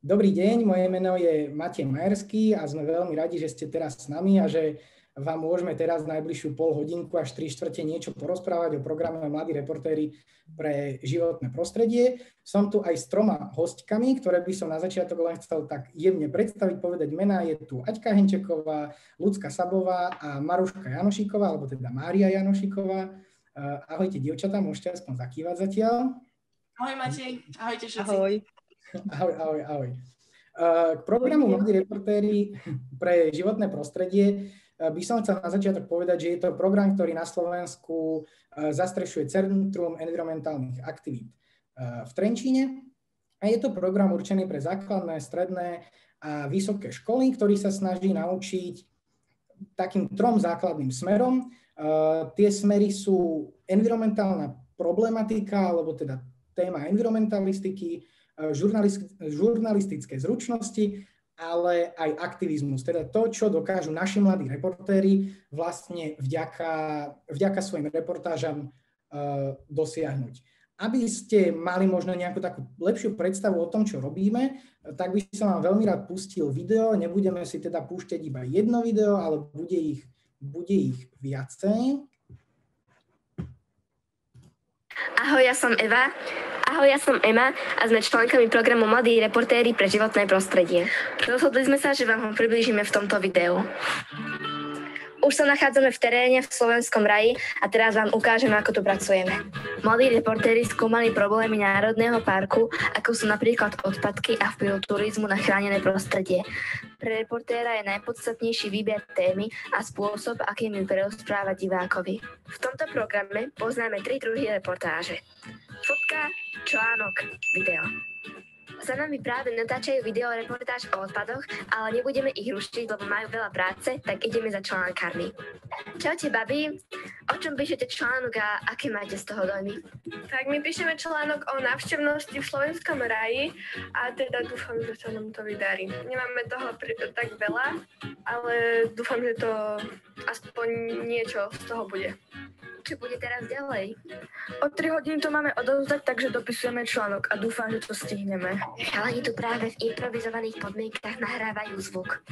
Dobrý deň, moje meno je Matej Majerský a sme veľmi radi, že ste teraz s nami a že vám môžeme teraz najbližšiu pol hodinku až 3 štvrte niečo porozprávať o programe Mladí reportéri pre životné prostredie. Som tu aj s troma hostkami, ktoré by som na začiatok len chcel tak jemne predstaviť, povedať mená. Je tu Aťka Henčeková, Lucka Sabová a Maruška Janošíková, alebo teda Mária Janošíková. Ahojte, dievčatá, môžete aspoň zakývať zatiaľ. Ahoj Matej, ahojte všetci. Ahoj. Ahoj, ahoj, ahoj. K programu Mladí reportéri pre životné prostredie by som chcel na začiatok povedať, že je to program, ktorý na Slovensku zastrešuje Centrum environmentálnych aktivít v Trenčíne. A je to program určený pre základné, stredné a vysoké školy, ktorý sa snaží naučiť takým trom základným smerom. Tie smery sú environmentálna problematika, alebo teda téma environmentalistiky, žurnalistické zručnosti, ale aj aktivizmus, teda to, čo dokážu naši mladí reportéri vlastne vďaka, vďaka svojim reportážam uh, dosiahnuť. Aby ste mali možno nejakú takú lepšiu predstavu o tom, čo robíme, tak by som vám veľmi rád pustil video. Nebudeme si teda púšťať iba jedno video, ale bude ich, bude ich viacej. Ahoj, ja som Eva. Ahoj, ja som Ema a sme členkami programu Mladí reportéri pre životné prostredie. Rozhodli sme sa, že vám ho priblížime v tomto videu. Už sa nachádzame v teréne v Slovenskom raji a teraz vám ukážeme, ako tu pracujeme. Mladí reportéri skúmali problémy Národného parku, ako sú napríklad odpadky a vplyv turizmu na chránené prostredie. Pre reportéra je najpodstatnejší výber témy a spôsob, akým ju prerozprávať divákovi. V tomto programe poznáme tri druhy reportáže. Fotka, článok, video. Za nami práve natáčajú video reportáž o odpadoch, ale nebudeme ich rušiť, lebo majú veľa práce, tak ideme za článkármi. Čaute, babi. O čom píšete článok a aké máte z toho dojmy? Tak my píšeme článok o návštevnosti v slovenskom raji a teda dúfam, že sa nám to vydarí. Nemáme toho pri- tak veľa, ale dúfam, že to aspoň niečo z toho bude. Čo bude teraz ďalej? O 3 hodiny to máme odovzdať, takže dopisujeme článok a dúfam, že to stihneme. Chalani tu práve v improvizovaných podmienkach nahrávajú zvuk.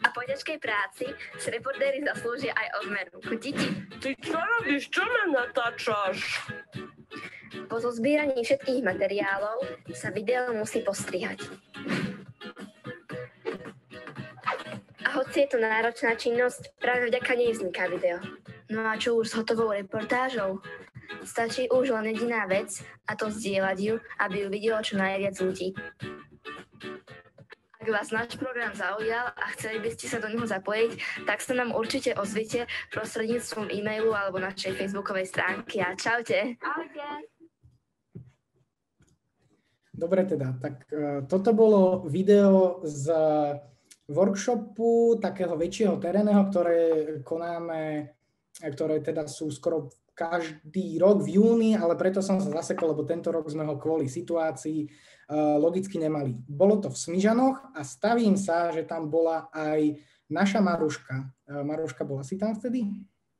A po ťažkej práci si reportéri zaslúžia aj odmenu. Chutiti? Ty čo robíš? Čo ma natáčaš? Po zozbieraní všetkých materiálov sa video musí postrihať. A hoci je to náročná činnosť, práve vďaka nej vzniká video. No a čo už s hotovou reportážou? Stačí už len jediná vec a to zdieľať ju, aby ju videlo čo najviac ľudí. Ak vás náš program zaujal a chceli by ste sa do neho zapojiť, tak sa nám určite ozvite prostredníctvom e-mailu alebo našej facebookovej stránky a čaute. Ahojte. Dobre teda, tak uh, toto bolo video z workshopu takého väčšieho terénneho, ktoré konáme ktoré teda sú skoro každý rok v júni, ale preto som sa zasekol, lebo tento rok sme ho kvôli situácii uh, logicky nemali. Bolo to v Smižanoch a stavím sa, že tam bola aj naša Maruška. Uh, Maruška, bola si tam vtedy?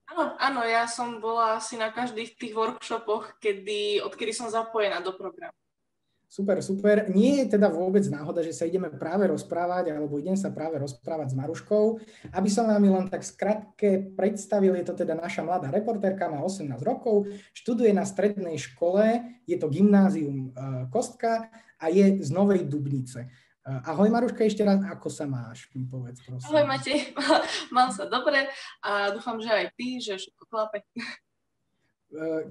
Áno, áno, ja som bola asi na každých tých workshopoch, kedy, odkedy som zapojená do programu. Super, super. Nie je teda vôbec náhoda, že sa ideme práve rozprávať, alebo idem sa práve rozprávať s Maruškou. Aby som vám len tak skratke predstavil, je to teda naša mladá reportérka, má 18 rokov, študuje na strednej škole, je to gymnázium uh, Kostka a je z Novej Dubnice. Uh, ahoj Maruška, ešte raz, ako sa máš? Povedz, prosím. Ahoj Matej, mám sa dobre a dúfam, že aj ty, že všetko klape.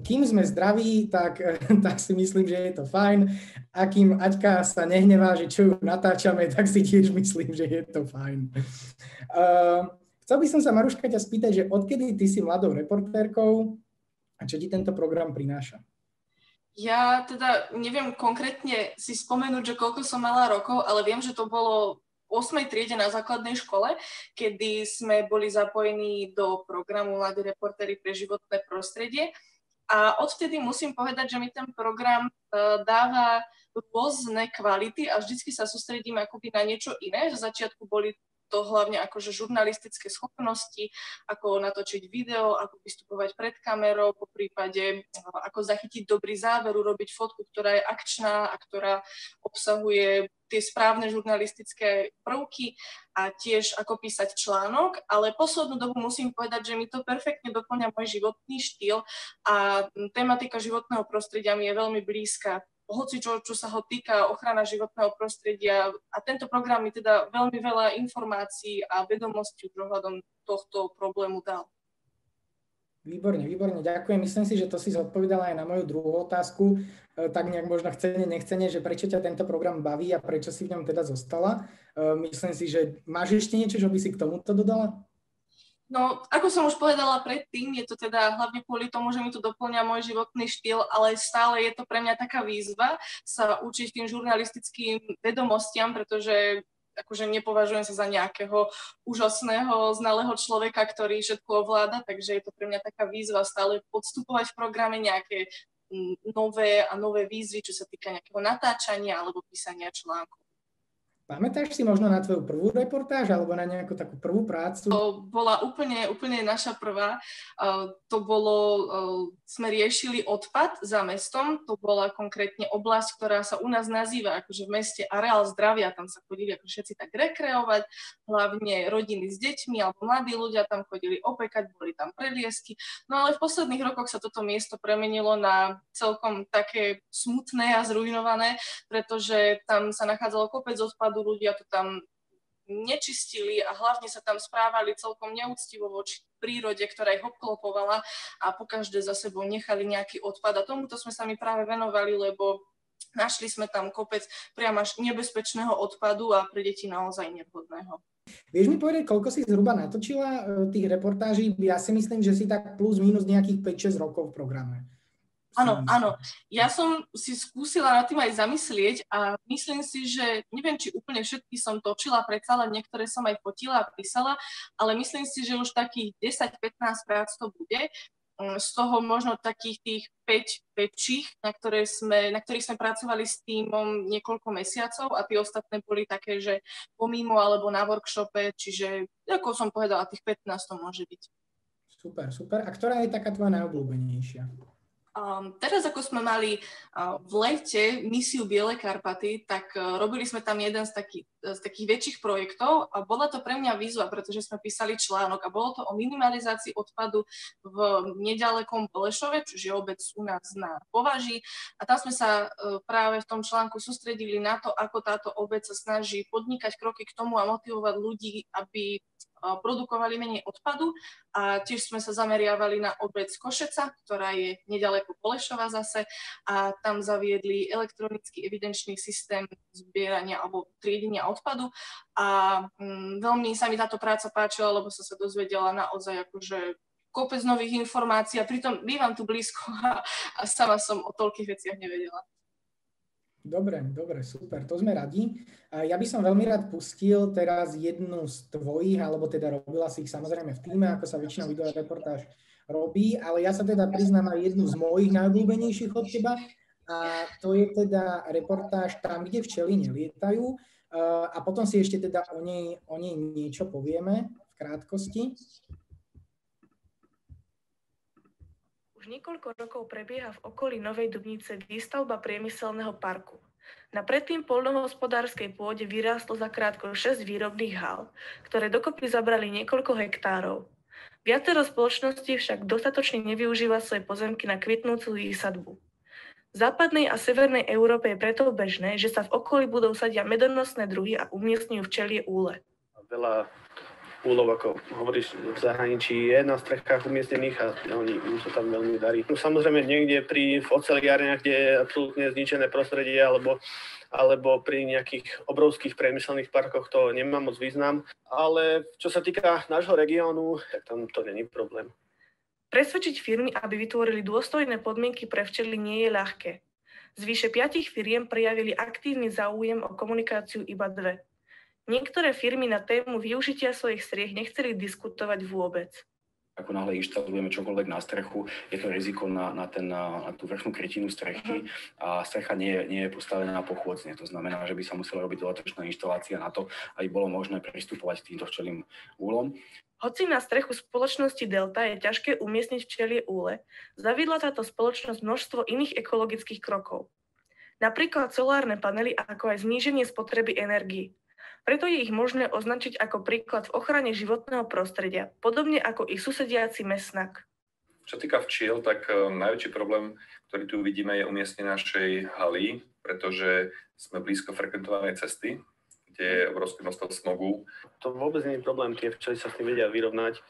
Kým sme zdraví, tak, tak si myslím, že je to fajn. A kým Aťka sa nehnevá, že čo ju natáčame, tak si tiež myslím, že je to fajn. Uh, chcel by som sa, Maruška, ťa spýtať, že odkedy ty si mladou reportérkou a čo ti tento program prináša? Ja teda neviem konkrétne si spomenúť, že koľko som mala rokov, ale viem, že to bolo v 8. triede na základnej škole, kedy sme boli zapojení do programu Mladí reportéry pre životné prostredie a odvtedy musím povedať, že mi ten program uh, dáva rôzne kvality a vždycky sa sústredím akoby na niečo iné. Za začiatku boli to hlavne akože žurnalistické schopnosti, ako natočiť video, ako vystupovať pred kamerou, po prípade ako zachytiť dobrý záver, urobiť fotku, ktorá je akčná a ktorá obsahuje tie správne žurnalistické prvky a tiež ako písať článok, ale poslednú dobu musím povedať, že mi to perfektne doplňa môj životný štýl a tematika životného prostredia mi je veľmi blízka hoci čo, čo sa ho týka ochrana životného prostredia. A tento program mi teda veľmi veľa informácií a vedomostí ohľadom tohto problému dal. Výborne, výborne, ďakujem. Myslím si, že to si zodpovedala aj na moju druhú otázku, e, tak nejak možno chcene, nechcene, že prečo ťa tento program baví a prečo si v ňom teda zostala. E, myslím si, že máš ešte niečo, čo by si k tomuto dodala? No, ako som už povedala predtým, je to teda hlavne kvôli tomu, že mi to doplňa môj životný štýl, ale stále je to pre mňa taká výzva sa učiť tým žurnalistickým vedomostiam, pretože akože nepovažujem sa za nejakého úžasného, znalého človeka, ktorý všetko ovláda, takže je to pre mňa taká výzva stále podstupovať v programe nejaké nové a nové výzvy, čo sa týka nejakého natáčania alebo písania článkov. Pamätáš si možno na tvoju prvú reportáž alebo na nejakú takú prvú prácu? To bola úplne, úplne naša prvá. To bolo, sme riešili odpad za mestom. To bola konkrétne oblasť, ktorá sa u nás nazýva akože v meste areál zdravia. Tam sa chodili ako všetci tak rekreovať, hlavne rodiny s deťmi alebo mladí ľudia tam chodili opekať, boli tam preliesky. No ale v posledných rokoch sa toto miesto premenilo na celkom také smutné a zrujnované, pretože tam sa nachádzalo kopec odpadu, opravdu ľudia to tam nečistili a hlavne sa tam správali celkom neúctivo voči prírode, ktorá ich obklopovala a pokaždé za sebou nechali nejaký odpad. A tomuto sme sa mi práve venovali, lebo našli sme tam kopec priam až nebezpečného odpadu a pre deti naozaj nevhodného. Vieš mi povedať, koľko si zhruba natočila e, tých reportáží? Ja si myslím, že si tak plus minus nejakých 5-6 rokov v programe. Áno, áno. Ja som si skúsila nad tým aj zamyslieť a myslím si, že neviem, či úplne všetky som točila, predsa len niektoré som aj fotila a písala, ale myslím si, že už takých 10-15 prác to bude. Mm, z toho možno takých tých 5 väčších, na, ktoré sme, na ktorých sme pracovali s týmom niekoľko mesiacov a tie ostatné boli také, že pomimo alebo na workshope, čiže ako som povedala, tých 15 to môže byť. Super, super. A ktorá je taká tvoja najobľúbenejšia? Um, teraz, ako sme mali uh, v lete misiu Biele Karpaty, tak uh, robili sme tam jeden z, taký, z takých väčších projektov a bola to pre mňa výzva, pretože sme písali článok a bolo to o minimalizácii odpadu v nedalekom Bolešove, čiže obec u nás na Považi. A tam sme sa uh, práve v tom článku sústredili na to, ako táto obec sa snaží podnikať kroky k tomu a motivovať ľudí, aby produkovali menej odpadu a tiež sme sa zameriavali na obec Košeca, ktorá je nedaleko Polešova zase a tam zaviedli elektronický evidenčný systém zbierania alebo triedenia odpadu a mm, veľmi sa mi táto práca páčila, lebo som sa dozvedela naozaj akože kopec nových informácií a pritom bývam tu blízko a, a sama som o toľkých veciach nevedela. Dobre, dobre, super, to sme radi. Ja by som veľmi rád pustil teraz jednu z tvojich, alebo teda robila si ich samozrejme v týme, ako sa väčšinou videoreportáž robí, ale ja sa teda priznám aj jednu z mojich najobľúbenejších od teba a to je teda reportáž tam, kde včely nelietajú a potom si ešte teda o nej, o nej niečo povieme v krátkosti. Už niekoľko rokov prebieha v okolí Novej Dubnice výstavba priemyselného parku. Na predtým polnohospodárskej pôde vyrástlo zakrátko 6 výrobných hal, ktoré dokopy zabrali niekoľko hektárov. Viacero spoločností však dostatočne nevyužíva svoje pozemky na kvitnúcu výsadbu. V západnej a severnej Európe je preto bežné, že sa v okolí budov sadia medonosné druhy a umiestňujú včelie úle. Veľa úlov, ako hovoríš, v zahraničí je na strechách umiestnených a oni im sa tam veľmi darí. No, samozrejme niekde pri v oceliárniach, kde je absolútne zničené prostredie alebo alebo pri nejakých obrovských priemyselných parkoch to nemá moc význam. Ale čo sa týka nášho regiónu, tak tam to není problém. Presvedčiť firmy, aby vytvorili dôstojné podmienky pre včely, nie je ľahké. Z vyše piatich firiem prejavili aktívny záujem o komunikáciu iba dve. Niektoré firmy na tému využitia svojich striech nechceli diskutovať vôbec. Ako náhle inštalujeme čokoľvek na strechu, je to riziko na, na, ten, na, na tú vrchnú krytinu strechy a strecha nie, nie je postavená pochôdzne. To znamená, že by sa musela robiť dodatočná inštalácia na to, aby bolo možné pristupovať k týmto včelým úlom. Hoci na strechu spoločnosti Delta je ťažké umiestniť včelie úle, zaviedla táto spoločnosť množstvo iných ekologických krokov. Napríklad solárne panely, ako aj zníženie spotreby energii. Preto je ich možné označiť ako príklad v ochrane životného prostredia, podobne ako ich susediaci mesnak. Čo týka včiel, tak e, najväčší problém, ktorý tu vidíme, je umiestnenie našej haly, pretože sme blízko frekventovanej cesty, kde je obrovské množstvo smogu. To vôbec nie je problém, tie včely sa s tým vedia vyrovnať.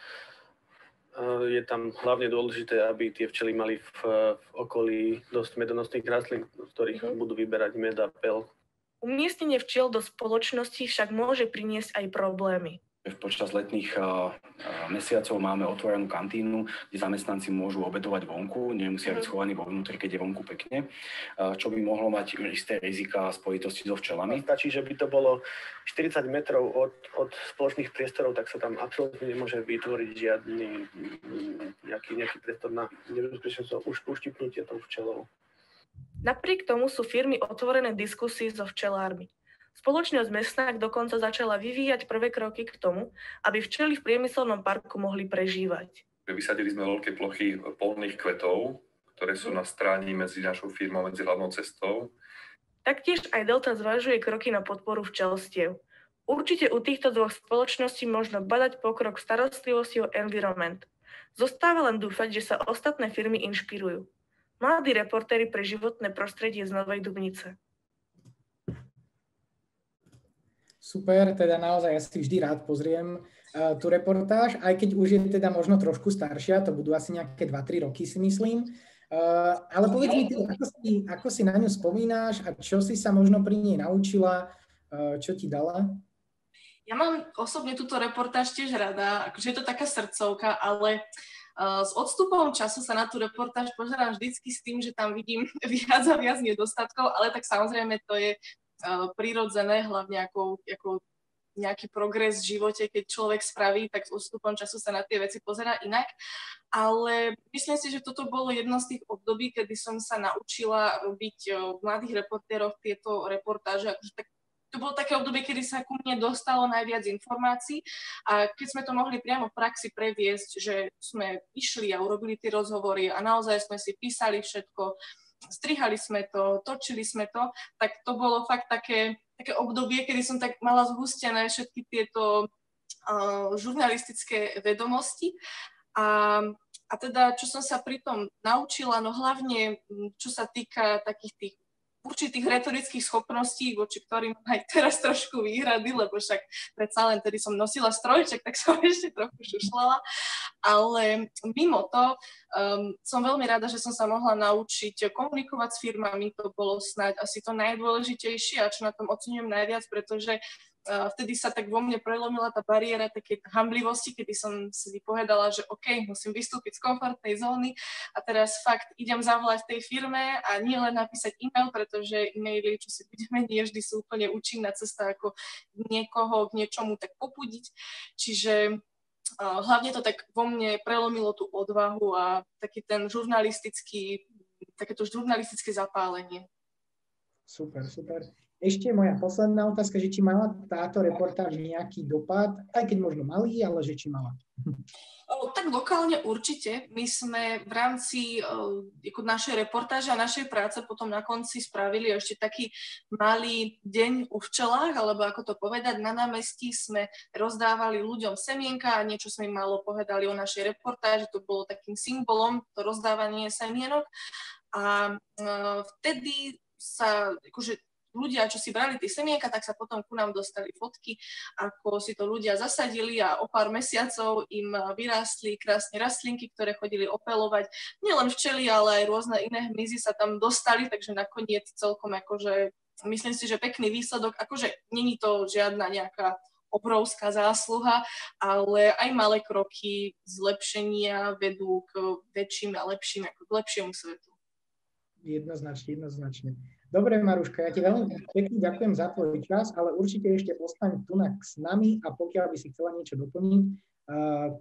Je tam hlavne dôležité, aby tie včely mali v, v okolí dosť medonosných rastlín, z ktorých mm-hmm. budú vyberať med a pel. Umiestnenie včiel do spoločnosti však môže priniesť aj problémy. Počas letných mesiacov máme otvorenú kantínu, kde zamestnanci môžu obedovať vonku, nemusia byť mhm. schovaní vo vnútri, keď je vonku pekne, čo by mohlo mať isté rizika spojitosti so včelami. Stačí, že by to bolo 40 metrov od, od spoločných priestorov, tak sa tam absolútne nemôže vytvoriť žiadny nejaký, nejaký priestor na nebezpečenstvo už uštipnutie tou včelou. Napriek tomu sú firmy otvorené diskusii so včelármi. Spoločnosť Mesnák dokonca začala vyvíjať prvé kroky k tomu, aby včely v priemyselnom parku mohli prežívať. Vysadili sme veľké plochy polných kvetov, ktoré sú na stráni medzi našou firmou, medzi hlavnou cestou. Taktiež aj Delta zvažuje kroky na podporu včelstiev. Určite u týchto dvoch spoločností možno badať pokrok v starostlivosti o environment. Zostáva len dúfať, že sa ostatné firmy inšpirujú. Mladí reportéri pre životné prostredie z Novej Dubnice. Super, teda naozaj ja si vždy rád pozriem uh, tú reportáž, aj keď už je teda možno trošku staršia, to budú asi nejaké 2-3 roky si myslím. Uh, ale povedz mi ty, ako si, ako si na ňu spomínáš a čo si sa možno pri nej naučila, uh, čo ti dala? Ja mám osobne túto reportáž tiež rada, akože je to taká srdcovka, ale uh, s odstupom času sa na tú reportáž pozerám vždycky s tým, že tam vidím viac a viac nedostatkov, ale tak samozrejme to je prirodzené, hlavne ako, ako nejaký progres v živote, keď človek spraví, tak s odstupom času sa na tie veci pozera inak. Ale myslím si, že toto bolo jedno z tých období, kedy som sa naučila robiť v mladých reportéroch tieto reportáže akože tak to bolo také obdobie, kedy sa ku mne dostalo najviac informácií a keď sme to mohli priamo v praxi previesť, že sme išli a urobili tie rozhovory a naozaj sme si písali všetko, strihali sme to, točili sme to, tak to bolo fakt také, také obdobie, kedy som tak mala zhustené všetky tieto uh, žurnalistické vedomosti. A, a teda, čo som sa pri tom naučila, no hlavne, čo sa týka takých tých určitých retorických schopností, voči ktorým aj teraz trošku výhrady, lebo však predsa len tedy som nosila strojček, tak som ešte trochu šušlala. Ale mimo to um, som veľmi rada, že som sa mohla naučiť komunikovať s firmami. To bolo snáď asi to najdôležitejšie a čo na tom ocenujem najviac, pretože vtedy sa tak vo mne prelomila tá bariéra také hamblivosti, kedy som si povedala, že OK, musím vystúpiť z komfortnej zóny a teraz fakt idem zavolať tej firme a nie len napísať e-mail, pretože e-maily, čo si budeme, nie vždy sú úplne účinná cesta, ako niekoho k niečomu tak popudiť. Čiže uh, hlavne to tak vo mne prelomilo tú odvahu a taký ten žurnalistický, takéto žurnalistické zapálenie. Super, super. Ešte moja posledná otázka, že či mala táto reportáž nejaký dopad, aj keď možno malý, ale že či mala. Tak lokálne určite. My sme v rámci ako našej reportáže a našej práce potom na konci spravili ešte taký malý deň u včelách, alebo ako to povedať, na námestí sme rozdávali ľuďom semienka a niečo sme im malo povedali o našej reportáži. To bolo takým symbolom, to rozdávanie semienok. A o, vtedy sa, akože ľudia, čo si brali tie semienka, tak sa potom ku nám dostali fotky, ako si to ľudia zasadili a o pár mesiacov im vyrástli krásne rastlinky, ktoré chodili opelovať. Nielen včely, ale aj rôzne iné hmyzy sa tam dostali, takže nakoniec celkom akože myslím si, že pekný výsledok, akože není to žiadna nejaká obrovská zásluha, ale aj malé kroky zlepšenia vedú k väčším a lepším, ako k lepšiemu svetu. Jednoznačne, jednoznačne. Dobre, Maruška, ja ti veľmi pekne ďakujem za tvoj čas, ale určite ešte ostaň tu s nami a pokiaľ by si chcela niečo doplniť,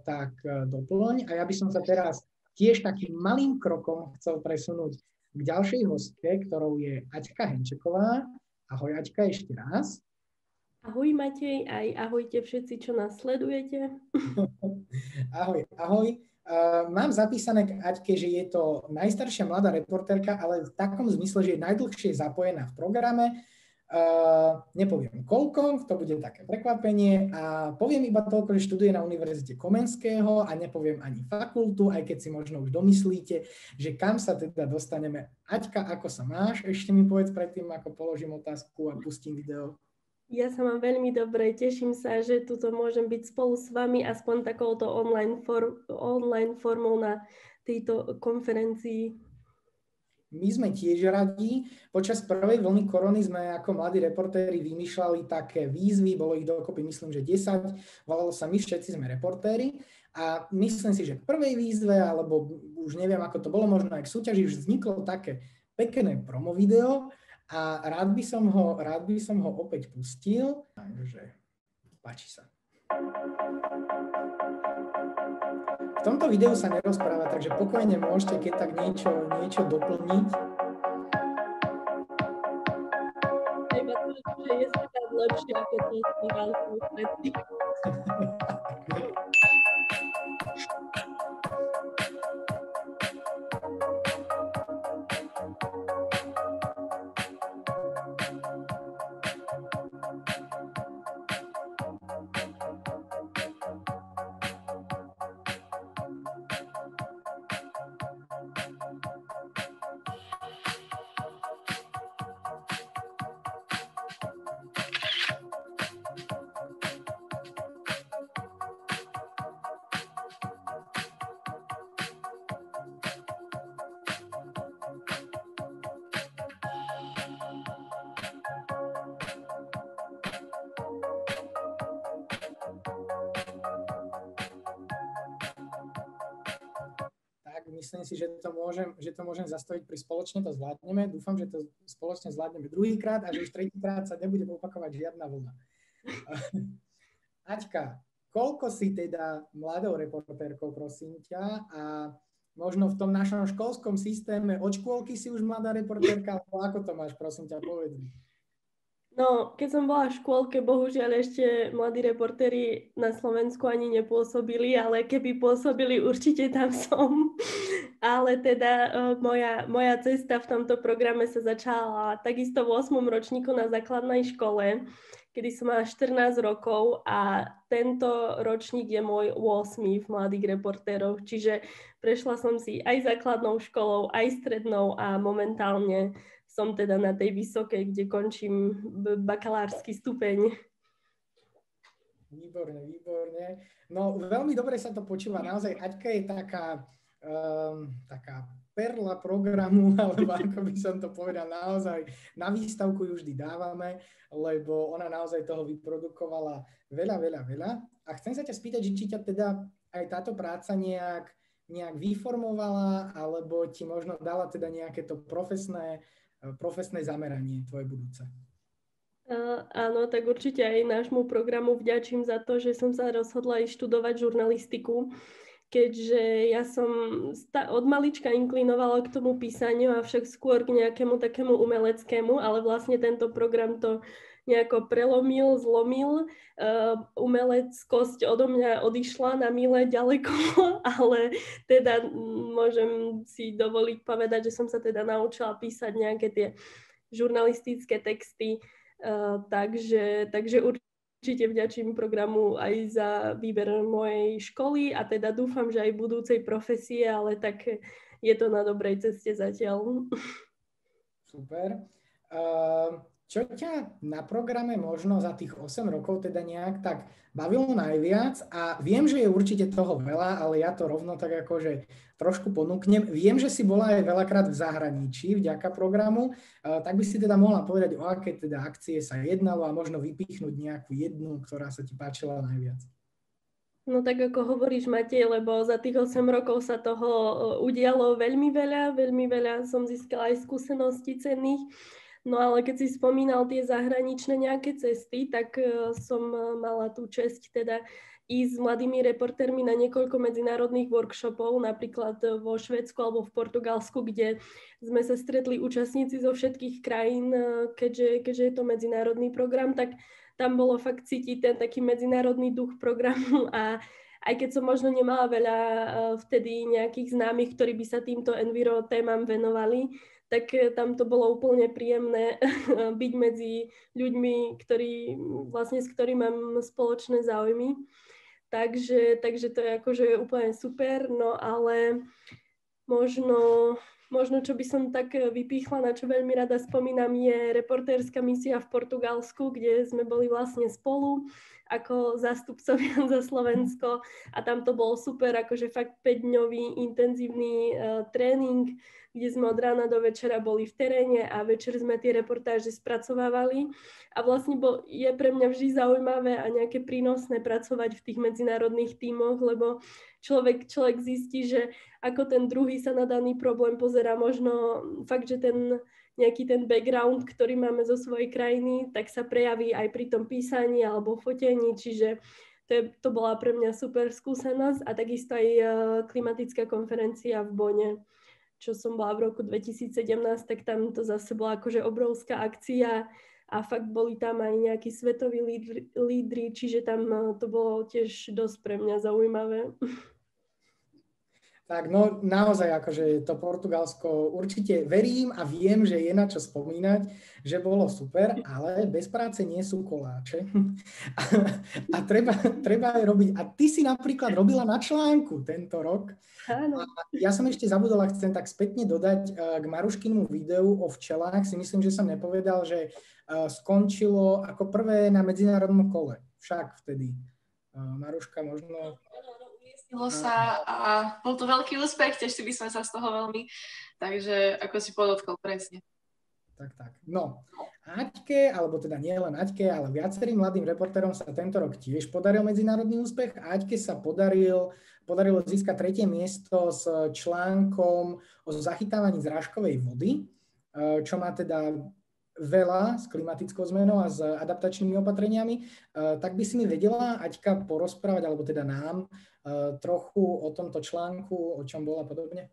tak doplň. A ja by som sa teraz tiež takým malým krokom chcel presunúť k ďalšej hostke, ktorou je Aťka Henčeková. Ahoj Aťka ešte raz. Ahoj Matej, aj ahojte všetci, čo nás sledujete. ahoj, ahoj. Uh, mám zapísané k Aťke, že je to najstaršia mladá reportérka, ale v takom zmysle, že je najdlhšie zapojená v programe Uh, nepoviem koľko, to bude také prekvapenie a poviem iba toľko, že študuje na Univerzite Komenského a nepoviem ani fakultu, aj keď si možno už domyslíte, že kam sa teda dostaneme. Aťka, ako sa máš? Ešte mi povedz predtým, ako položím otázku a pustím video. Ja sa mám veľmi dobre, teším sa, že tuto môžem byť spolu s vami aspoň takouto online, for, online formou na tejto konferencii. My sme tiež radi. Počas prvej vlny korony sme ako mladí reportéri vymýšľali také výzvy, bolo ich dokopy myslím, že 10, volalo sa My všetci sme reportéri a myslím si, že v prvej výzve, alebo už neviem ako to bolo, možno aj k súťaži, už vzniklo také pekné promo video a rád by som ho, rád by som ho opäť pustil. Takže páči sa. V tomto videu sa nerozpráva, takže pokojne môžete keď tak niečo, niečo doplniť. Iba to, že je lepšie ako to, čo myslím si, že to môžem, že to môžem zastaviť pri spoločne to zvládneme. Dúfam, že to spoločne zvládneme druhýkrát a že už tretíkrát sa nebude opakovať žiadna vlna. Aťka, koľko si teda mladou reportérkou, prosím ťa, a možno v tom našom školskom systéme od škôlky si už mladá reportérka, alebo ako to máš, prosím ťa, povedz. No, keď som bola v škôlke, bohužiaľ ešte mladí reportéri na Slovensku ani nepôsobili, ale keby pôsobili, určite tam som. Ale teda uh, moja, moja cesta v tomto programe sa začala takisto v 8. ročníku na základnej škole, kedy som mala 14 rokov a tento ročník je môj 8. v mladých reportéroch, čiže prešla som si aj základnou školou, aj strednou a momentálne som teda na tej vysokej, kde končím bakalársky stupeň. Výborne, výborne. No veľmi dobre sa to počúva. Naozaj Aťka je taká, um, taká perla programu, alebo ako by som to povedal, naozaj na výstavku ju vždy dávame, lebo ona naozaj toho vyprodukovala veľa, veľa, veľa. A chcem sa ťa spýtať, či ťa teda aj táto práca nejak, nejak vyformovala, alebo ti možno dala teda nejaké to profesné profesné zameranie tvoje budúce? Uh, áno, tak určite aj nášmu programu vďačím za to, že som sa rozhodla aj študovať žurnalistiku, keďže ja som od malička inklinovala k tomu písaniu, avšak skôr k nejakému takému umeleckému, ale vlastne tento program to nejako prelomil, zlomil. Uh, umeleckosť odo mňa odišla na milé ďaleko, ale teda môžem si dovoliť povedať, že som sa teda naučila písať nejaké tie žurnalistické texty, uh, takže, takže určite vďačím programu aj za výber mojej školy a teda dúfam, že aj budúcej profesie, ale tak je to na dobrej ceste zatiaľ. Super. Uh, čo ťa na programe možno za tých 8 rokov teda nejak tak bavilo najviac a viem, že je určite toho veľa, ale ja to rovno tak akože trošku ponúknem. Viem, že si bola aj veľakrát v zahraničí vďaka programu, tak by si teda mohla povedať, o aké teda akcie sa jednalo a možno vypichnúť nejakú jednu, ktorá sa ti páčila najviac. No tak ako hovoríš Matej, lebo za tých 8 rokov sa toho udialo veľmi veľa, veľmi veľa som získala aj skúseností cenných. No ale keď si spomínal tie zahraničné nejaké cesty, tak uh, som mala tú česť teda ísť s mladými reportérmi na niekoľko medzinárodných workshopov, napríklad vo Švedsku alebo v Portugalsku, kde sme sa stretli účastníci zo všetkých krajín, keďže, keďže je to medzinárodný program, tak tam bolo fakt cítiť ten taký medzinárodný duch programu a aj keď som možno nemala veľa vtedy nejakých známych, ktorí by sa týmto enviro témam venovali, tak e, tam to bolo úplne príjemné byť medzi ľuďmi, ktorí, vlastne, s ktorými mám spoločné záujmy. Takže, takže to je akože úplne super, no ale možno, možno čo by som tak vypíchla, na čo veľmi rada spomínam, je reportérska misia v Portugalsku, kde sme boli vlastne spolu ako zástupcovia za Slovensko a tam to bol super, akože fakt 5-dňový intenzívny uh, tréning, kde sme od rána do večera boli v teréne a večer sme tie reportáže spracovávali. A vlastne bol, je pre mňa vždy zaujímavé a nejaké prínosné pracovať v tých medzinárodných tímoch, lebo človek, človek zistí, že ako ten druhý sa na daný problém pozera, možno fakt, že ten nejaký ten background, ktorý máme zo svojej krajiny, tak sa prejaví aj pri tom písaní alebo fotení, čiže to, je, to bola pre mňa super skúsenosť. A takisto aj uh, klimatická konferencia v Bone, čo som bola v roku 2017, tak tam to zase bola akože obrovská akcia a fakt boli tam aj nejakí svetoví lídry, čiže tam uh, to bolo tiež dosť pre mňa zaujímavé. Tak no naozaj akože to Portugalsko určite verím a viem, že je na čo spomínať, že bolo super, ale bez práce nie sú koláče. A, a treba, treba aj robiť. A ty si napríklad robila na článku tento rok. Áno. A ja som ešte zabudol a chcem tak spätne dodať eh, k Maruškinmu videu o včelách. Si myslím, že som nepovedal, že eh, skončilo ako prvé na medzinárodnom kole. Však vtedy. Eh, Maruška možno Podarilo sa a bol to veľký úspech, tešili sme sa z toho veľmi, takže ako si podotkol presne. Tak, tak. No, Aťke, alebo teda nie len Aťke, ale viacerým mladým reportérom sa tento rok tiež podaril medzinárodný úspech. Aťke sa podaril, podarilo získať tretie miesto s článkom o zachytávaní zrážkovej vody, eh, čo má teda veľa s klimatickou zmenou a s adaptačnými opatreniami, eh, tak by si mi vedela Aťka porozprávať, alebo teda nám, trochu o tomto článku, o čom bola podobne?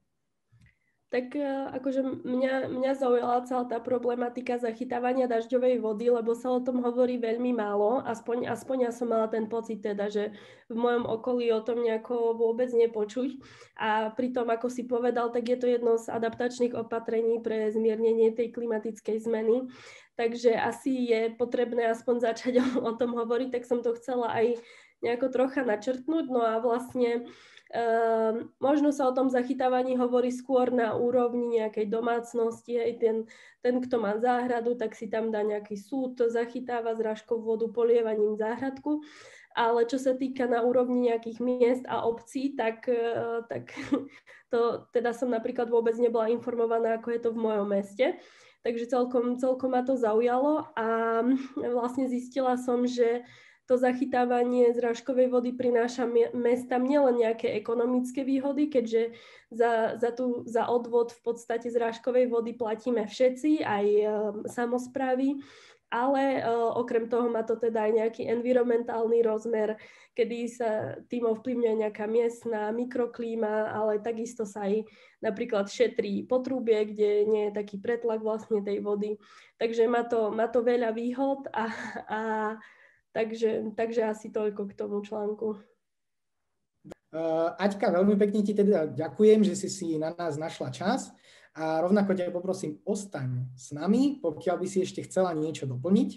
Tak e, akože mňa, mňa zaujala celá tá problematika zachytávania dažďovej vody, lebo sa o tom hovorí veľmi málo, aspoň, aspoň ja som mala ten pocit teda, že v mojom okolí o tom nejako vôbec nepočuť. A pritom, ako si povedal, tak je to jedno z adaptačných opatrení pre zmiernenie tej klimatickej zmeny. Takže asi je potrebné aspoň začať o tom hovoriť, tak som to chcela aj nejako trocha načrtnúť. No a vlastne Uh, možno sa o tom zachytávaní hovorí skôr na úrovni nejakej domácnosti. Hej, ten, ten, kto má záhradu, tak si tam dá nejaký súd, zachytáva zrážkovú vodu polievaním záhradku. Ale čo sa týka na úrovni nejakých miest a obcí, tak, uh, tak to teda som napríklad vôbec nebola informovaná, ako je to v mojom meste. Takže celkom, celkom ma to zaujalo a vlastne zistila som, že to zachytávanie zrážkovej vody prináša mestám nielen nejaké ekonomické výhody, keďže za, za, tú, za odvod v podstate zrážkovej vody platíme všetci, aj e, samozprávy, ale e, okrem toho má to teda aj nejaký environmentálny rozmer, kedy sa tým ovplyvňuje nejaká miestna mikroklíma, ale takisto sa aj napríklad šetrí potrubie, kde nie je taký pretlak vlastne tej vody. Takže má to, má to veľa výhod a, a Takže, takže asi toľko k tomu článku. Uh, Aťka, veľmi pekne ti teda ďakujem, že si si na nás našla čas a rovnako ťa poprosím, ostaň s nami, pokiaľ by si ešte chcela niečo doplniť.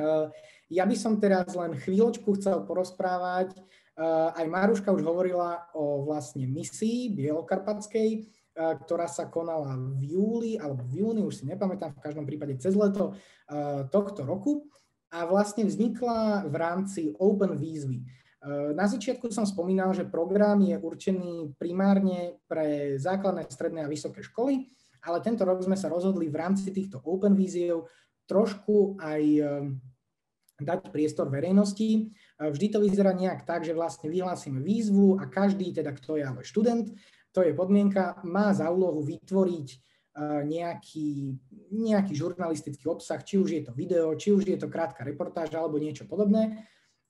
Uh, ja by som teraz len chvíľočku chcel porozprávať, uh, aj Maruška už hovorila o vlastne misii Bielokarpatskej, ktorá sa konala v júli alebo v júni, už si nepamätám, v každom prípade cez leto tohto roku a vlastne vznikla v rámci Open výzvy. E, na začiatku som spomínal, že program je určený primárne pre základné, stredné a vysoké školy, ale tento rok sme sa rozhodli v rámci týchto Open víziev trošku aj e, dať priestor verejnosti. E, vždy to vyzerá nejak tak, že vlastne vyhlásime výzvu a každý, teda kto je ale študent, to je podmienka, má za úlohu vytvoriť nejaký, nejaký žurnalistický obsah, či už je to video, či už je to krátka reportáž alebo niečo podobné.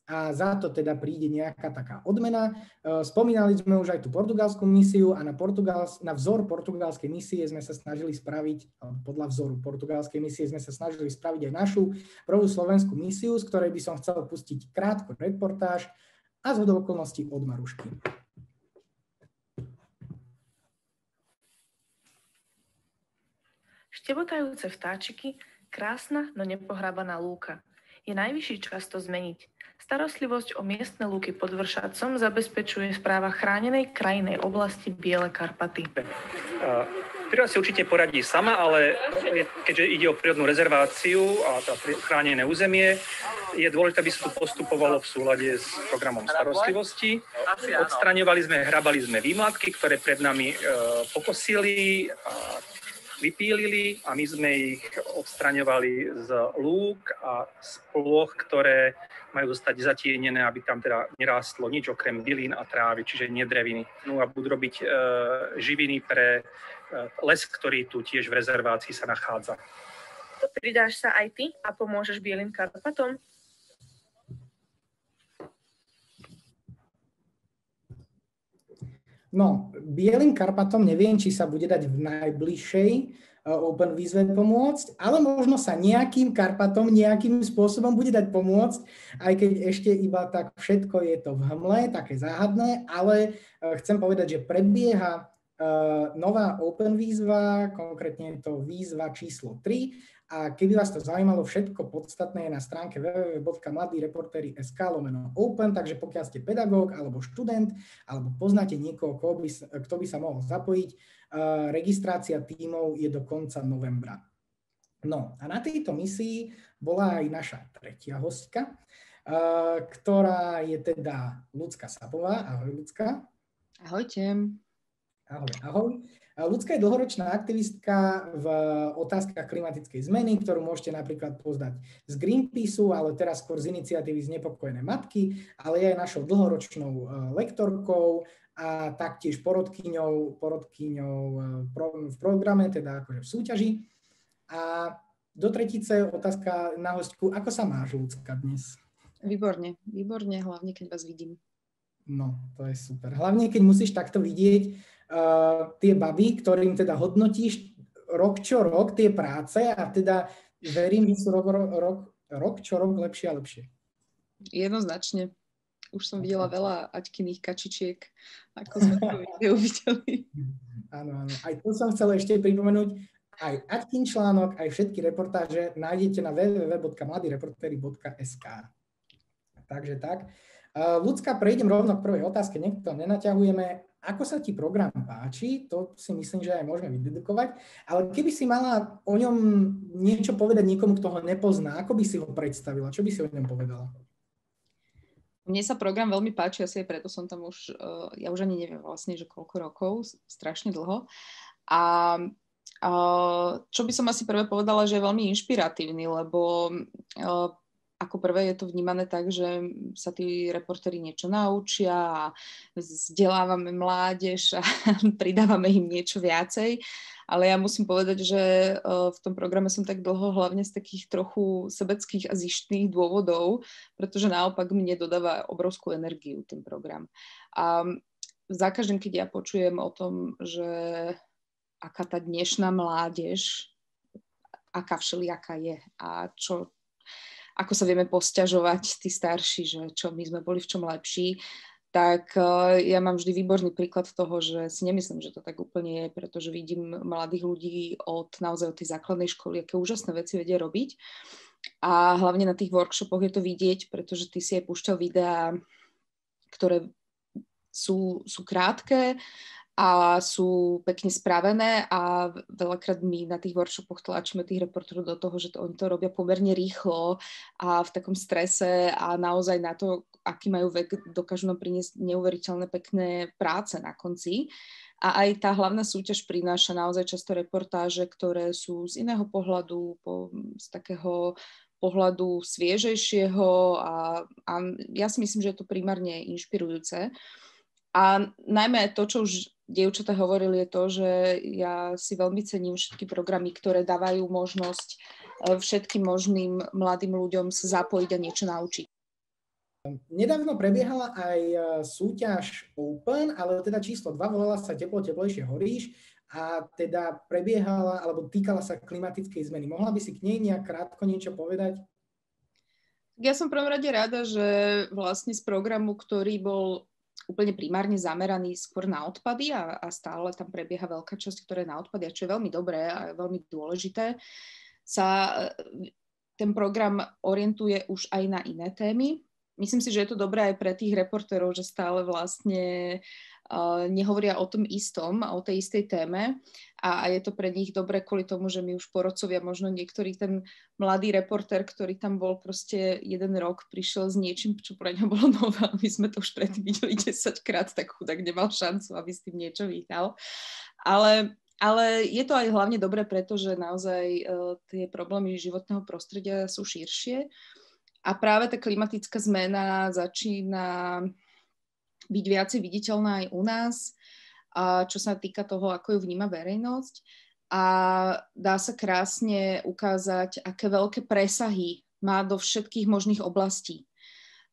a za to teda príde nejaká taká odmena. E, spomínali sme už aj tú portugalskú misiu a na, Portugals, na vzor portugalskej misie sme sa snažili spraviť, podľa vzoru portugalskej misie sme sa snažili spraviť aj našu prvú slovenskú misiu, z ktorej by som chcel pustiť krátku reportáž a z okolností od Marušky. Štebotajúce vtáčiky, krásna, no nepohrabaná lúka. Je najvyšší čas to zmeniť. Starostlivosť o miestne lúky pod Vršacom zabezpečuje správa chránenej krajinej oblasti Biele Karpaty. Príroda si určite poradí sama, ale keďže ide o prírodnú rezerváciu a tá chránené územie, je dôležité, aby sa tu postupovalo v súlade s programom starostlivosti. Odstraňovali sme, hrabali sme výmladky, ktoré pred nami e, pokosili a vypílili a my sme ich odstraňovali z lúk a z ploch, ktoré majú zostať zatienené, aby tam teda nerástlo nič okrem bylín a trávy, čiže nedreviny. No a budú robiť e, živiny pre e, les, ktorý tu tiež v rezervácii sa nachádza. Pridáš sa aj ty a pomôžeš Bielým Karpatom? No, Bielým Karpatom neviem, či sa bude dať v najbližšej eh, Open výzve pomôcť, ale možno sa nejakým Karpatom nejakým spôsobom bude dať pomôcť, aj keď ešte iba tak všetko je to v hmle, také záhadné, ale eh, chcem povedať, že prebieha eh, nová Open výzva, konkrétne je to výzva číslo 3 a keby vás to zaujímalo, všetko podstatné je na stránke www.mladíreportéri.sk lomeno open, takže pokiaľ ste pedagóg alebo študent, alebo poznáte niekoho, kto by, kto by sa mohol zapojiť, uh, registrácia tímov je do konca novembra. No a na tejto misii bola aj naša tretia hostka, uh, ktorá je teda Lucka Sapová. Ahoj, Lucka. Ahojte. Ahoj, ahoj. Ľudská je dlhoročná aktivistka v otázkach klimatickej zmeny, ktorú môžete napríklad poznať z Greenpeaceu, ale teraz skôr z iniciatívy Znepokojené matky, ale je aj našou dlhoročnou e, lektorkou a taktiež porodkyňou, porodkyňou e, v programe, teda akože v súťaži. A do tretice otázka na hostku, ako sa máš, ľudská dnes? Výborne, výborne, hlavne keď vás vidím. No, to je super. Hlavne, keď musíš takto vidieť tie baby, ktorým teda hodnotíš rok čo rok tie práce a teda verím, že sú rok, rok, rok čo rok lepšie a lepšie. Jednoznačne. Už som videla veľa Aťkyných kačičiek, ako sme to videu videli. Áno, áno. Aj tu som chcela ešte pripomenúť, aj Aťkin článok, aj všetky reportáže nájdete na www.mladíreportéry.sk. Takže tak. Ľudská, prejdem rovno k prvej otázke, nech to nenaťahujeme. Ako sa ti program páči, to si myslím, že aj môžeme vydedukovať, ale keby si mala o ňom niečo povedať niekomu, kto ho nepozná, ako by si ho predstavila, čo by si o ňom povedala? Mne sa program veľmi páči, asi aj preto som tam už, uh, ja už ani neviem vlastne, že koľko rokov, strašne dlho. A čo by som asi prvé povedala, že je veľmi inšpiratívny, lebo uh, ako prvé je to vnímané tak, že sa tí reportéri niečo naučia a vzdelávame mládež a pridávame im niečo viacej. Ale ja musím povedať, že e, v tom programe som tak dlho hlavne z takých trochu sebeckých a zištných dôvodov, pretože naopak mne dodáva obrovskú energiu ten program. A za každým, keď ja počujem o tom, že aká tá dnešná mládež, aká všelijaká je a čo, ako sa vieme posťažovať tí starší, že čo my sme boli v čom lepší, tak uh, ja mám vždy výborný príklad toho, že si nemyslím, že to tak úplne je, pretože vidím mladých ľudí od naozaj od tej základnej školy, aké úžasné veci vedia robiť. A hlavne na tých workshopoch je to vidieť, pretože ty si aj púšťal videá, ktoré sú, sú krátke, a sú pekne spravené a veľakrát my na tých workshopoch tlačíme tých reportérov do toho, že to, oni to robia pomerne rýchlo a v takom strese a naozaj na to, aký majú vek, dokážu nám priniesť neuveriteľné pekné práce na konci. A aj tá hlavná súťaž prináša naozaj často reportáže, ktoré sú z iného pohľadu, po, z takého pohľadu sviežejšieho a, a ja si myslím, že je to primárne inšpirujúce. A najmä to, čo už dievčatá hovorili, je to, že ja si veľmi cením všetky programy, ktoré dávajú možnosť e, všetkým možným mladým ľuďom sa zapojiť a niečo naučiť. nedávno prebiehala aj súťaž Open, ale teda číslo 2 volala sa Teplo, teplejšie horíš a teda prebiehala alebo týkala sa klimatickej zmeny. Mohla by si k nej nejak krátko niečo povedať? Ja som prvom rade rada, že vlastne z programu, ktorý bol úplne primárne zameraný skôr na odpady a, a stále tam prebieha veľká časť, ktorá je na odpady, a čo je veľmi dobré a veľmi dôležité, sa e, ten program orientuje už aj na iné témy. Myslím si, že je to dobré aj pre tých reportérov, že stále vlastne nehovoria o tom istom, o tej istej téme. A, a je to pre nich dobre kvôli tomu, že my už porodcovia, možno niektorý ten mladý reporter, ktorý tam bol proste jeden rok, prišiel s niečím, čo pre ňa bolo nové, my sme to už predtým videli 10 krát, tak chudák nemal šancu, aby s tým niečo vyhral. Ale ale je to aj hlavne dobré, pretože naozaj uh, tie problémy životného prostredia sú širšie. A práve tá klimatická zmena začína byť viacej viditeľná aj u nás, a čo sa týka toho, ako ju vníma verejnosť. A dá sa krásne ukázať, aké veľké presahy má do všetkých možných oblastí.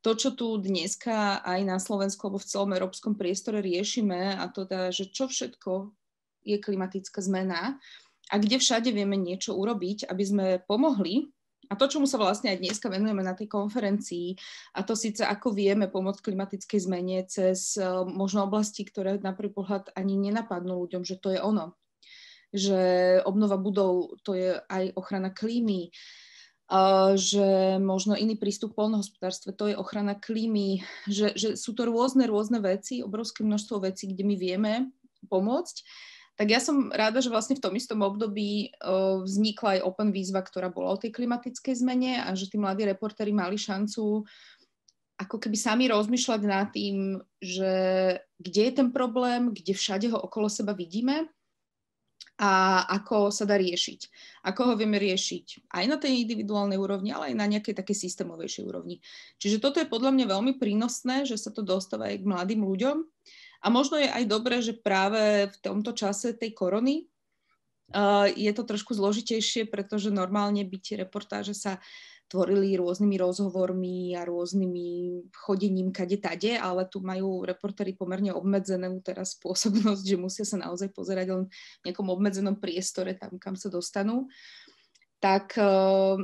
To, čo tu dneska aj na Slovensku alebo v celom európskom priestore riešime, a to teda, že čo všetko je klimatická zmena a kde všade vieme niečo urobiť, aby sme pomohli a to, čomu sa vlastne aj dneska venujeme na tej konferencii, a to síce ako vieme pomôcť klimatickej zmene cez eh, možno oblasti, ktoré na prvý pohľad ani nenapadnú ľuďom, že to je ono. Že obnova budov, to je aj ochrana klímy, Uh, že možno iný prístup k polnohospodárstve, to je ochrana klímy, že, že sú to rôzne, rôzne veci, obrovské množstvo vecí, kde my vieme pomôcť tak ja som ráda, že vlastne v tom istom období uh, vznikla aj Open výzva, ktorá bola o tej klimatickej zmene a že tí mladí reportéri mali šancu ako keby sami rozmýšľať nad tým, že kde je ten problém, kde všade ho okolo seba vidíme a ako sa dá riešiť. Ako ho vieme riešiť aj na tej individuálnej úrovni, ale aj na nejakej takej systémovejšej úrovni. Čiže toto je podľa mňa veľmi prínosné, že sa to dostáva aj k mladým ľuďom. A možno je aj dobré, že práve v tomto čase tej korony uh, je to trošku zložitejšie, pretože normálne by tie reportáže sa tvorili rôznymi rozhovormi a rôznymi chodením kade tade, ale tu majú reportéri pomerne obmedzenú teraz spôsobnosť, že musia sa naozaj pozerať len v nejakom obmedzenom priestore, tam kam sa dostanú. Tak uh,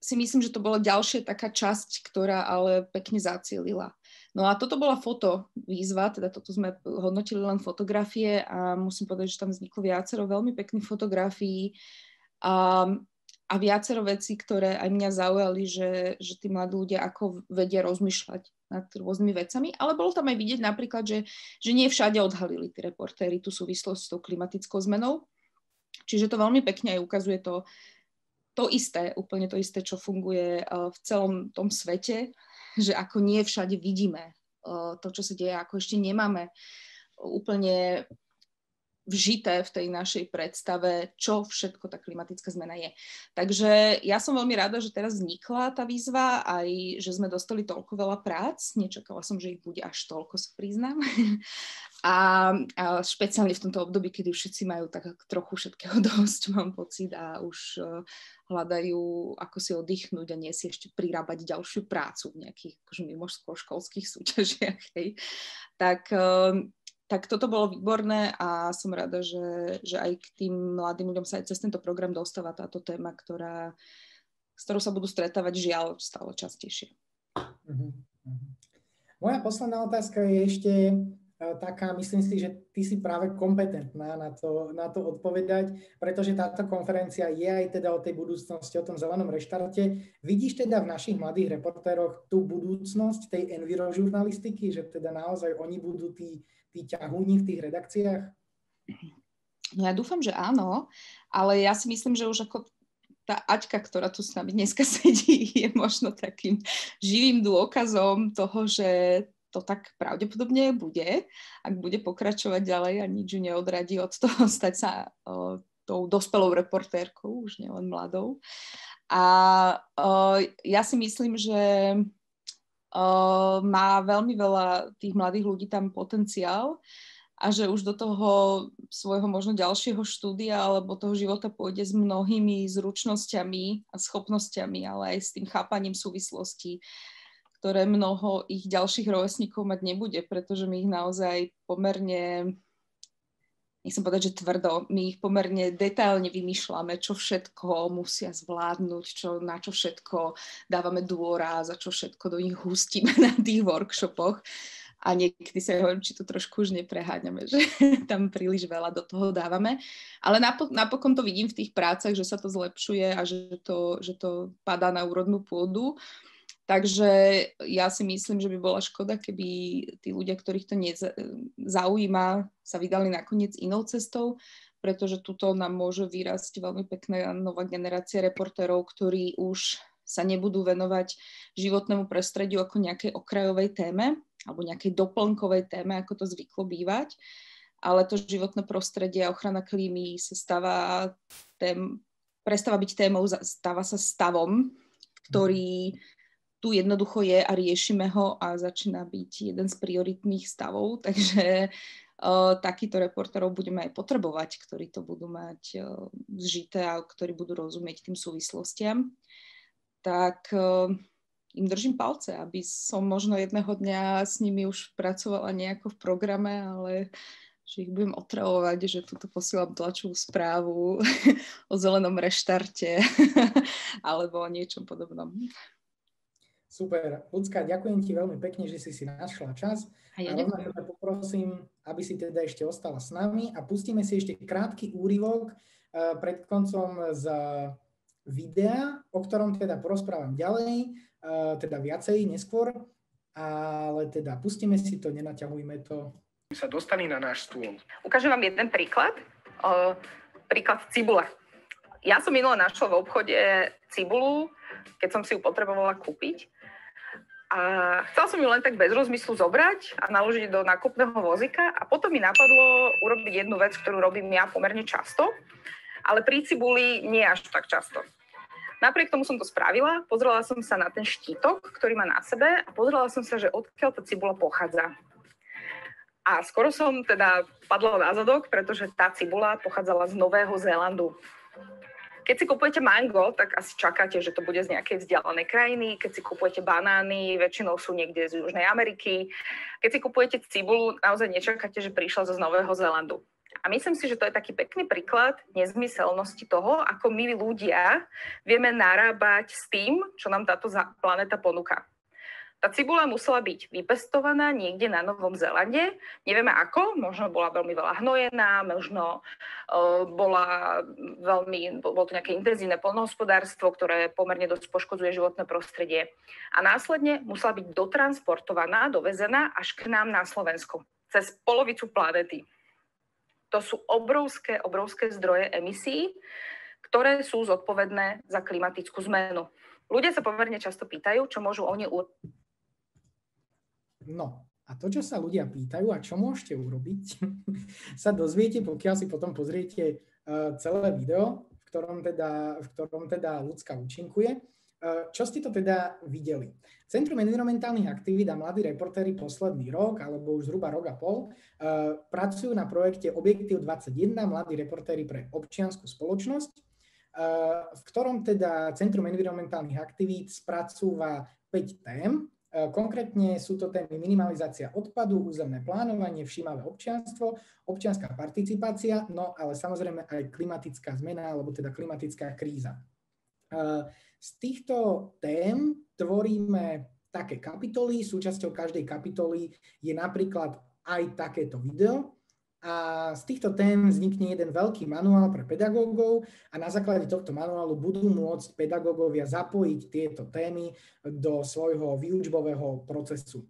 si myslím, že to bola ďalšia taká časť, ktorá ale pekne zacielila No a toto bola foto výzva, teda toto sme hodnotili len fotografie a musím povedať, že tam vzniklo viacero veľmi pekných fotografií a, a viacero vecí, ktoré aj mňa zaujali, že, že tí mladí ľudia ako vedia rozmýšľať nad rôznymi vecami, ale bolo tam aj vidieť napríklad, že, že nie všade odhalili tí reportéry tú súvislosť s tou klimatickou zmenou. Čiže to veľmi pekne aj ukazuje to, to isté, úplne to isté, čo funguje v celom tom svete, že ako nie všade vidíme to, čo sa deje, ako ešte nemáme úplne vžité v tej našej predstave, čo všetko tá klimatická zmena je. Takže ja som veľmi rada, že teraz vznikla tá výzva, aj že sme dostali toľko veľa prác. Nečakala som, že ich bude až toľko, sa priznám. A, a špeciálne v tomto období, kedy všetci majú tak trochu všetkého dosť, mám pocit, a už uh, hľadajú, ako si oddychnúť a nie si ešte prirábať ďalšiu prácu v nejakých akože školských súťažiach. Hej. Tak, uh, tak toto bolo výborné a som rada, že, že aj k tým mladým ľuďom sa aj cez tento program dostáva táto téma, ktorá, s ktorou sa budú stretávať žiaľ stále častejšie. Uh-huh. Moja posledná otázka je ešte, E, taká, myslím si, že ty si práve kompetentná na to, na to odpovedať, pretože táto konferencia je aj teda o tej budúcnosti, o tom zelenom reštarte. Vidíš teda v našich mladých reportéroch tú budúcnosť tej envirožurnalistiky, že teda naozaj oni budú tí, tí v tých redakciách? No ja dúfam, že áno, ale ja si myslím, že už ako tá Aťka, ktorá tu s nami dneska sedí, je možno takým živým dôkazom toho, že to tak pravdepodobne bude, ak bude pokračovať ďalej a nič ju neodradí od toho stať sa o, tou dospelou reportérkou, už nielen mladou. A o, ja si myslím, že o, má veľmi veľa tých mladých ľudí tam potenciál a že už do toho svojho možno ďalšieho štúdia alebo toho života pôjde s mnohými zručnosťami a schopnosťami, ale aj s tým chápaním súvislostí ktoré mnoho ich ďalších rovesníkov mať nebude, pretože my ich naozaj pomerne nechcem povedať, že tvrdo, my ich pomerne detailne vymýšľame, čo všetko musia zvládnuť, čo, na čo všetko dávame dôraz a čo všetko do nich hustíme na tých workshopoch. A niekedy sa hovorím, či to trošku už nepreháňame, že tam príliš veľa do toho dávame. Ale napokon to vidím v tých prácach, že sa to zlepšuje a že to, že to padá na úrodnú pôdu. Takže ja si myslím, že by bola škoda, keby tí ľudia, ktorých to zaujíma, sa vydali nakoniec inou cestou, pretože tuto nám môže vyrásť veľmi pekná nová generácia reportérov, ktorí už sa nebudú venovať životnému prostrediu ako nejakej okrajovej téme alebo nejakej doplnkovej téme, ako to zvyklo bývať, ale to životné prostredie a ochrana klímy sa stáva tém, prestáva byť témou, stáva sa stavom, ktorý tu jednoducho je a riešime ho a začína byť jeden z prioritných stavov, takže uh, takýto reportérov budeme aj potrebovať, ktorí to budú mať uh, zžité a ktorí budú rozumieť tým súvislostiam. Tak uh, im držím palce, aby som možno jedného dňa s nimi už pracovala nejako v programe, ale že ich budem otravovať, že tuto posielam tlačovú správu o zelenom reštarte alebo o niečom podobnom. Super. Ľudská, ďakujem ti veľmi pekne, že si si našla čas. A ja ďakujem. A poprosím, aby si teda ešte ostala s nami a pustíme si ešte krátky úryvok uh, pred koncom z videa, o ktorom teda porozprávam ďalej, uh, teda viacej neskôr, ale teda pustíme si to, nenaťahujme to. Sa dostali na náš stôl. Ukážem vám jeden príklad. Príklad cibule. Ja som minule našla v obchode cibulu, keď som si ju potrebovala kúpiť a chcela som ju len tak bez rozmyslu zobrať a naložiť do nákupného vozika a potom mi napadlo urobiť jednu vec, ktorú robím ja pomerne často, ale pri cibuli nie až tak často. Napriek tomu som to spravila, pozrela som sa na ten štítok, ktorý má na sebe a pozrela som sa, že odkiaľ tá cibula pochádza. A skoro som teda padla na zadok, pretože tá cibula pochádzala z Nového Zélandu. Keď si kupujete mango, tak asi čakáte, že to bude z nejakej vzdialenej krajiny. Keď si kupujete banány, väčšinou sú niekde z Južnej Ameriky. Keď si kupujete cibulu, naozaj nečakáte, že prišla zo Nového Zélandu. A myslím si, že to je taký pekný príklad nezmyselnosti toho, ako my ľudia vieme narábať s tým, čo nám táto planéta ponúka. Tá cibula musela byť vypestovaná niekde na Novom Zélande. Nevieme ako, možno bola veľmi veľa hnojená, možno uh, bola veľmi, bolo to nejaké intenzívne polnohospodárstvo, ktoré pomerne dosť poškodzuje životné prostredie. A následne musela byť dotransportovaná, dovezená až k nám na Slovensku, cez polovicu planety. To sú obrovské, obrovské zdroje emisí, ktoré sú zodpovedné za klimatickú zmenu. Ľudia sa pomerne často pýtajú, čo môžu oni No a to, čo sa ľudia pýtajú a čo môžete urobiť, sa dozviete, pokiaľ si potom pozriete uh, celé video, v ktorom teda, v ktorom teda ľudská účinkuje. Uh, čo ste to teda videli? Centrum environmentálnych aktivít a mladí reportéri posledný rok, alebo už zhruba rok a pol, uh, pracujú na projekte Objektív 21, mladí reportéri pre občianskú spoločnosť, v ktorom teda Centrum environmentálnych aktivít spracúva 5 tém, konkrétne sú to témy minimalizácia odpadu, územné plánovanie, všímavé občianstvo, občianská participácia, no ale samozrejme aj klimatická zmena, alebo teda klimatická kríza. E, z týchto tém tvoríme také kapitoly, súčasťou každej kapitoly je napríklad aj takéto video, a z týchto tém vznikne jeden veľký manuál pre pedagógov a na základe tohto manuálu budú môcť pedagógovia zapojiť tieto témy do svojho výučbového procesu.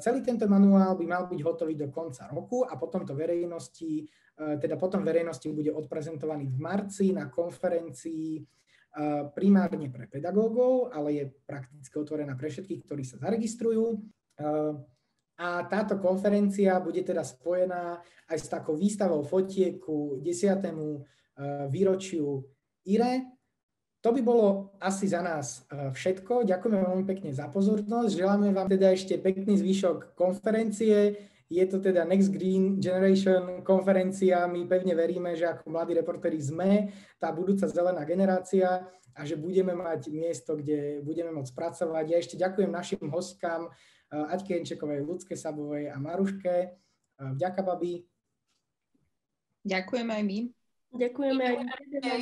Celý tento manuál by mal byť hotový do konca roku a potom to verejnosti, teda potom verejnosti bude odprezentovaný v marci na konferencii primárne pre pedagógov, ale je prakticky otvorená pre všetkých, ktorí sa zaregistrujú. A táto konferencia bude teda spojená aj s takou výstavou fotiek ku 10. Eh, výročiu IRE. To by bolo asi za nás eh, všetko. Ďakujeme veľmi pekne za pozornosť. Želáme vám teda ešte pekný zvyšok konferencie. Je to teda Next Green Generation konferencia. My pevne veríme, že ako mladí reportéri sme tá budúca zelená generácia a že budeme mať miesto, kde budeme môcť pracovať. Ja ešte ďakujem našim hostkám Aťke Jenčekovej, Ľudske Sabovej a Maruške. Eh, vďaka, babi. Ďakujeme aj my. Ďakujeme aj my.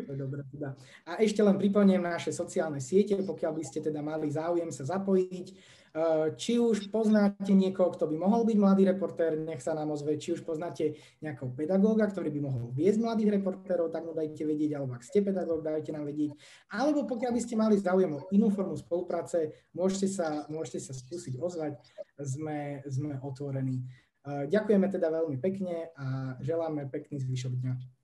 Dobre, teda. A ešte len pripomínam naše sociálne siete, pokiaľ by ste teda mali záujem sa zapojiť. Eh, či už poznáte niekoho, kto by mohol byť mladý reportér, nech sa nám ozve, či už poznáte nejakého pedagóga, ktorý by mohol viesť mladých reportérov, tak mu dajte vedieť, alebo ak ste pedagóg, dajte nám vedieť. Alebo pokiaľ by ste mali záujem o inú formu spolupráce, môžete sa, môžete sa skúsiť ozvať, sme, sme otvorení. Eh, ďakujeme teda veľmi pekne a želáme pekný zvyšok dňa.